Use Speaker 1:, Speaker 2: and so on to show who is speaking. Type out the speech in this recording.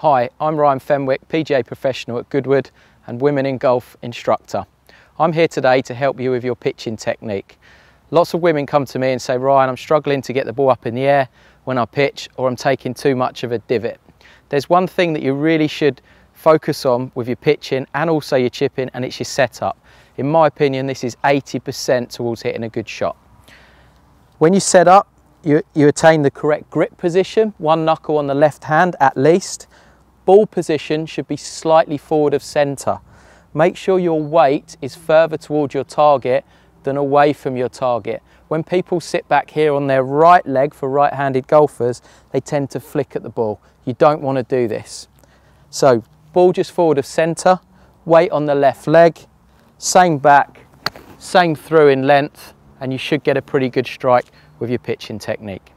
Speaker 1: Hi, I'm Ryan Fenwick, PGA professional at Goodwood and Women in Golf instructor. I'm here today to help you with your pitching technique. Lots of women come to me and say, Ryan, I'm struggling to get the ball up in the air when I pitch or I'm taking too much of a divot. There's one thing that you really should focus on with your pitching and also your chipping and it's your setup. In my opinion, this is 80% towards hitting a good shot. When you set up, you, you attain the correct grip position, one knuckle on the left hand at least, ball position should be slightly forward of centre. Make sure your weight is further towards your target than away from your target. When people sit back here on their right leg for right-handed golfers, they tend to flick at the ball. You don't want to do this. So ball just forward of centre, weight on the left leg, same back, same through in length, and you should get a pretty good strike with your pitching technique.